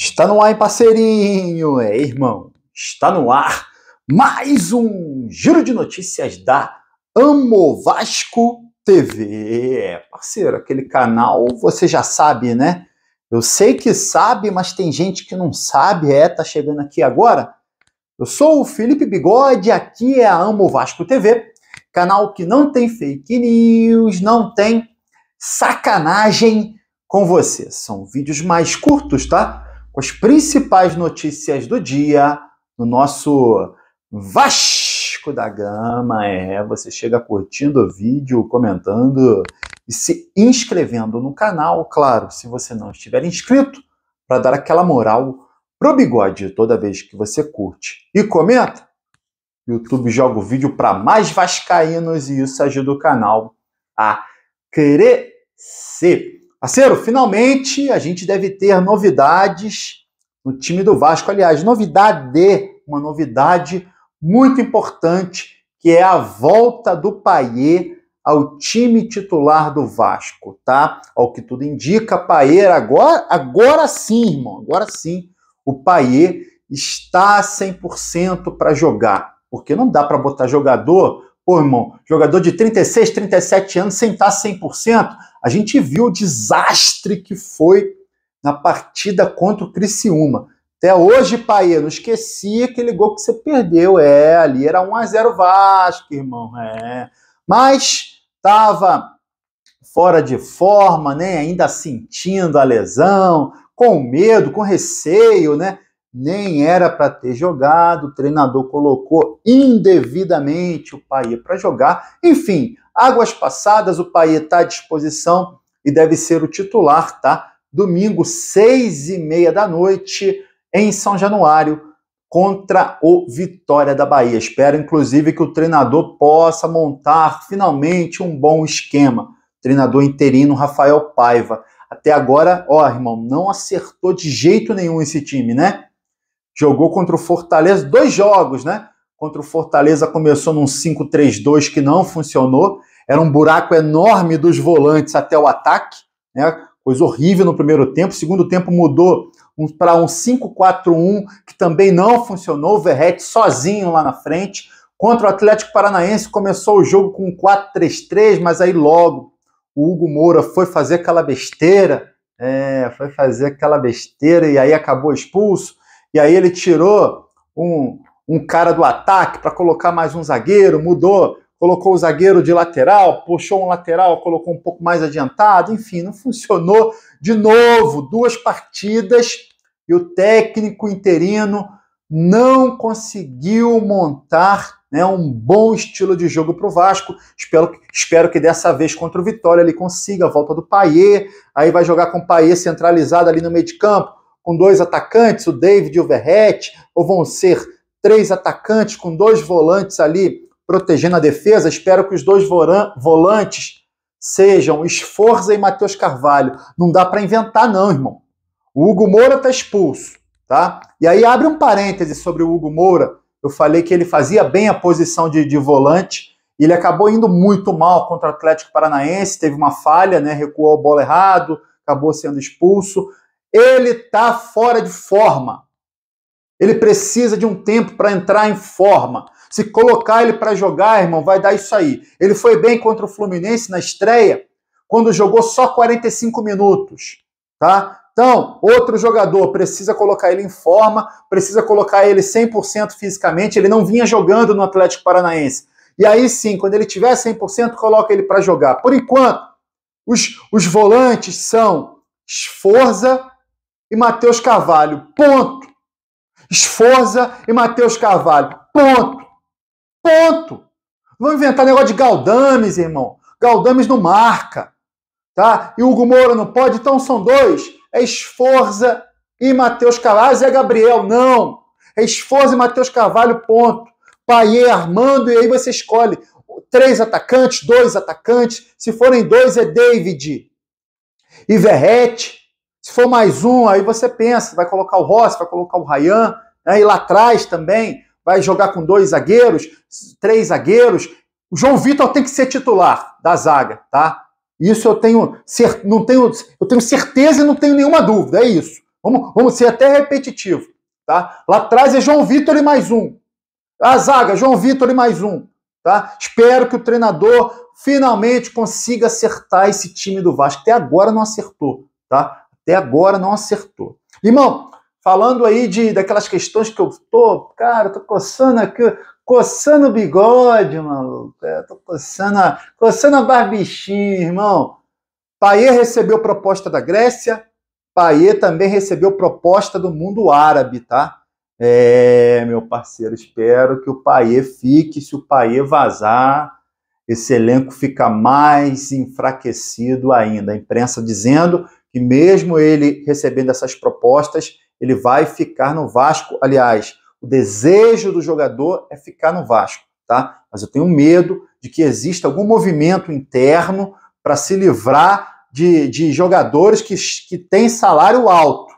Está no ar, parceirinho? É, irmão, está no ar mais um giro de notícias da Amo Vasco TV. É, parceiro, aquele canal você já sabe, né? Eu sei que sabe, mas tem gente que não sabe. É, tá chegando aqui agora. Eu sou o Felipe Bigode, aqui é a Amo Vasco TV, canal que não tem fake news, não tem sacanagem com você. São vídeos mais curtos, tá? As principais notícias do dia no nosso Vasco da Gama. É, você chega curtindo o vídeo, comentando e se inscrevendo no canal. Claro, se você não estiver inscrito, para dar aquela moral pro bigode toda vez que você curte e comenta. YouTube joga o vídeo para mais vascaínos e isso ajuda o canal a crescer. Parceiro, finalmente a gente deve ter novidades no time do Vasco. Aliás, novidade, uma novidade muito importante, que é a volta do Paier ao time titular do Vasco, tá? Ao que tudo indica, Paier agora, agora sim, irmão, agora sim, o Paier está 100% para jogar. Porque não dá para botar jogador Pô, irmão, jogador de 36, 37 anos sem estar 100%, a gente viu o desastre que foi na partida contra o Criciúma. Até hoje, pai, eu não esqueci aquele gol que você perdeu. É, ali era 1 a 0 Vasco, irmão. É. Mas estava fora de forma, né? Ainda sentindo a lesão, com medo, com receio, né? Nem era para ter jogado, o treinador colocou indevidamente o Paê para jogar. Enfim, águas passadas, o Paê está à disposição e deve ser o titular, tá? Domingo, seis e meia da noite, em São Januário, contra o Vitória da Bahia. Espero, inclusive, que o treinador possa montar finalmente um bom esquema. Treinador interino Rafael Paiva. Até agora, ó, irmão, não acertou de jeito nenhum esse time, né? Jogou contra o Fortaleza dois jogos, né? Contra o Fortaleza começou num 5-3-2 que não funcionou. Era um buraco enorme dos volantes até o ataque, né? Coisa horrível no primeiro tempo. Segundo tempo mudou para um 5-4-1 que também não funcionou. O Verrete sozinho lá na frente. Contra o Atlético Paranaense começou o jogo com um 4-3-3, mas aí logo o Hugo Moura foi fazer aquela besteira, é, foi fazer aquela besteira e aí acabou expulso e aí ele tirou um, um cara do ataque para colocar mais um zagueiro, mudou, colocou o zagueiro de lateral, puxou um lateral, colocou um pouco mais adiantado, enfim, não funcionou. De novo, duas partidas e o técnico interino não conseguiu montar né, um bom estilo de jogo para o Vasco. Espero, espero que dessa vez contra o Vitória ele consiga a volta do Paier. Aí vai jogar com o Paier centralizado ali no meio de campo com dois atacantes, o David e o ou vão ser três atacantes com dois volantes ali protegendo a defesa? Espero que os dois volantes sejam Esforza e Matheus Carvalho. Não dá para inventar não, irmão. O Hugo Moura está expulso, tá? E aí abre um parêntese sobre o Hugo Moura. Eu falei que ele fazia bem a posição de, de volante, ele acabou indo muito mal contra o Atlético Paranaense, teve uma falha, né? Recuou a bola errado, acabou sendo expulso. Ele está fora de forma. Ele precisa de um tempo para entrar em forma. Se colocar ele para jogar, irmão, vai dar isso aí. Ele foi bem contra o Fluminense na estreia, quando jogou só 45 minutos, tá? Então, outro jogador precisa colocar ele em forma, precisa colocar ele 100% fisicamente. Ele não vinha jogando no Atlético Paranaense. E aí sim, quando ele tiver 100%, coloca ele para jogar. Por enquanto, os, os volantes são Esforza e Matheus Carvalho. Ponto. Esforza e Matheus Carvalho. Ponto. Ponto. Vamos inventar negócio de Galdames, irmão. Galdames não marca. Tá? E Hugo Moura não pode, então são dois. É Esforza e Matheus Carvalho. Ah, Zé Gabriel, não. É Esforza e Matheus Carvalho, ponto. Paier, Armando, e aí você escolhe três atacantes, dois atacantes. Se forem dois, é David e Verrete. Se for mais um, aí você pensa, vai colocar o Rossi, vai colocar o Rayan, né? e lá atrás também vai jogar com dois zagueiros, três zagueiros. O João Vitor tem que ser titular da zaga, tá? Isso eu tenho, não tenho, eu tenho certeza e não tenho nenhuma dúvida, é isso. Vamos, vamos ser até repetitivo. Tá? Lá atrás é João Vitor e mais um. A zaga, João Vitor e mais um. Tá? Espero que o treinador finalmente consiga acertar esse time do Vasco. Até agora não acertou. Tá? Até agora não acertou. Irmão, falando aí de daquelas questões que eu tô, cara, tô coçando aqui, coçando o bigode, maluco. É, tô coçando, coçando a barbichinha, irmão. Paier recebeu proposta da Grécia, Paier também recebeu proposta do mundo árabe, tá? É, meu parceiro, espero que o Paier fique. Se o Paier vazar, esse elenco fica mais enfraquecido ainda. A imprensa dizendo que mesmo ele recebendo essas propostas, ele vai ficar no Vasco. Aliás, o desejo do jogador é ficar no Vasco, tá? Mas eu tenho medo de que exista algum movimento interno para se livrar de, de jogadores que, que têm salário alto,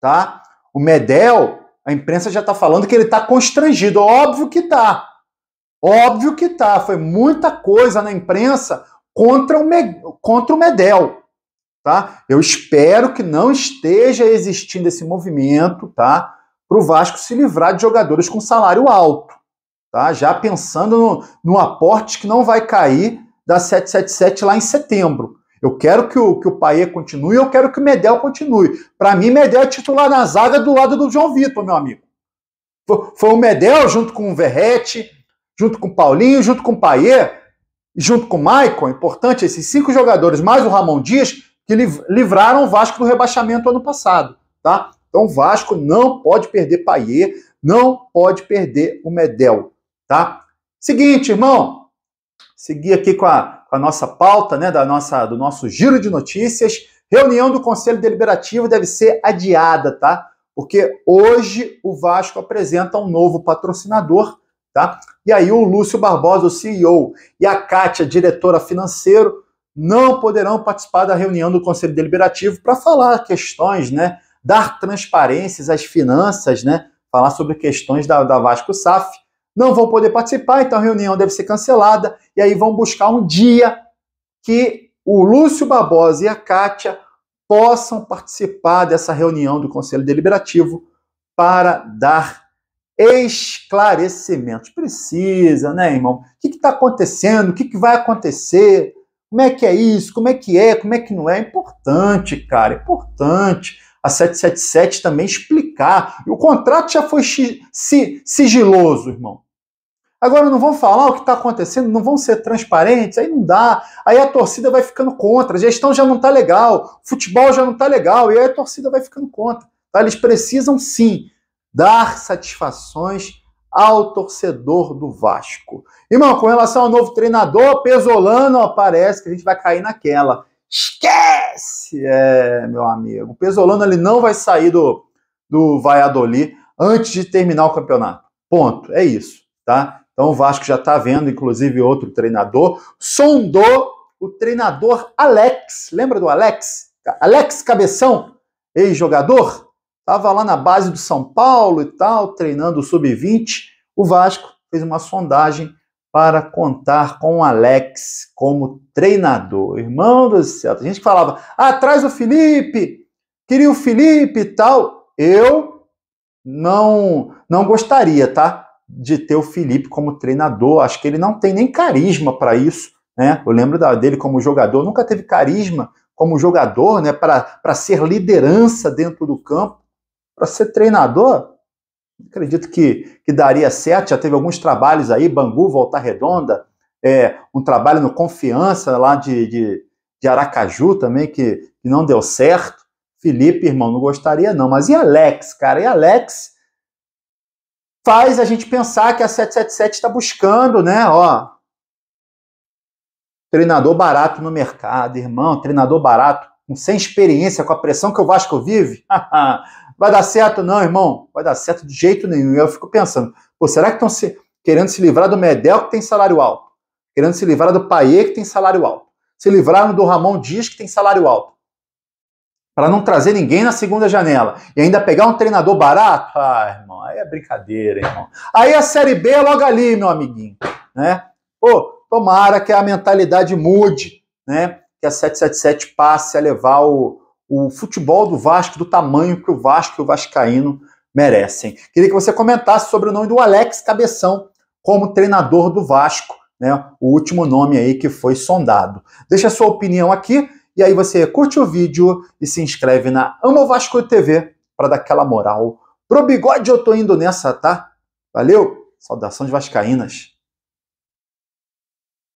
tá? O Medel, a imprensa já está falando que ele está constrangido. Óbvio que está. Óbvio que tá. Foi muita coisa na imprensa contra o, Me, contra o Medel. Tá? Eu espero que não esteja existindo esse movimento, tá? Para o Vasco se livrar de jogadores com salário alto, tá? Já pensando no, no aporte que não vai cair da 777 lá em setembro. Eu quero que o, que o Paê continue, eu quero que o Medel continue. Para mim, Medel é titular na zaga do lado do João Vitor, meu amigo. Foi, o Medel junto com o Verrete, junto com o Paulinho, junto com o Paê, junto com o Maicon, importante, esses cinco jogadores, mais o Ramon Dias, que livraram o Vasco do rebaixamento ano passado, tá? Então o Vasco não pode perder Paier, não pode perder o Medel, tá? Seguinte, irmão, seguir aqui com a, com a nossa pauta, né, da nossa, do nosso giro de notícias. Reunião do Conselho Deliberativo deve ser adiada, tá? Porque hoje o Vasco apresenta um novo patrocinador, tá? E aí o Lúcio Barbosa, o CEO, e a Kátia, diretora financeiro, não poderão participar da reunião do Conselho Deliberativo para falar questões, né? Dar transparências às finanças, né? Falar sobre questões da, da Vasco SAF. Não vão poder participar, então a reunião deve ser cancelada. E aí vão buscar um dia que o Lúcio Barbosa e a Kátia possam participar dessa reunião do Conselho Deliberativo para dar esclarecimentos. Precisa, né, irmão? O que está acontecendo? O que, que vai acontecer? Como é que é isso? Como é que é? Como é que não é? É importante, cara, é importante. A 777 também explicar. O contrato já foi sigiloso, irmão. Agora não vão falar o que está acontecendo, não vão ser transparentes, aí não dá. Aí a torcida vai ficando contra, a gestão já não está legal, futebol já não está legal, e aí a torcida vai ficando contra. Tá? Eles precisam sim dar satisfações ao torcedor do Vasco. Irmão, com relação ao novo treinador, Pesolano, parece que a gente vai cair naquela. Esquece! É, meu amigo. O Pesolano ele não vai sair do, do Valladolid antes de terminar o campeonato. Ponto. É isso, tá? Então o Vasco já está vendo, inclusive, outro treinador. Sondou o treinador Alex. Lembra do Alex? Alex Cabeção, ex-jogador? Estava lá na base do São Paulo e tal, treinando o sub-20. O Vasco fez uma sondagem para contar com o Alex como treinador. Irmão do céu, tem gente falava, ah, traz o Felipe, queria o Felipe e tal. Eu não, não gostaria, tá? De ter o Felipe como treinador. Acho que ele não tem nem carisma para isso. Né? Eu lembro dele como jogador, nunca teve carisma como jogador, né? Para ser liderança dentro do campo. Para ser treinador, acredito que, que daria certo. Já teve alguns trabalhos aí, Bangu, Volta Redonda, é, um trabalho no Confiança lá de, de, de Aracaju também, que, que não deu certo. Felipe, irmão, não gostaria não. Mas e Alex, cara? E Alex faz a gente pensar que a 777 está buscando, né? Ó, treinador barato no mercado, irmão, treinador barato, sem experiência, com a pressão que o Vasco vive. Vai dar certo? Não, irmão. Vai dar certo de jeito nenhum. Eu fico pensando, pô, será que estão se, querendo se livrar do Medel, que tem salário alto? Querendo se livrar do Paier, que tem salário alto? Se livraram do Ramon Dias, que tem salário alto? Para não trazer ninguém na segunda janela. E ainda pegar um treinador barato? Ah, irmão, aí é brincadeira, irmão. Aí a Série B é logo ali, meu amiguinho. Né? Pô, tomara que a mentalidade mude, né? Que a 777 passe a levar o, o futebol do Vasco do tamanho que o Vasco e o Vascaíno merecem. Queria que você comentasse sobre o nome do Alex Cabeção como treinador do Vasco, né? O último nome aí que foi sondado. Deixa a sua opinião aqui e aí você curte o vídeo e se inscreve na Amo Vasco TV para dar aquela moral. Pro bigode eu tô indo nessa, tá? Valeu! Saudações vascaínas.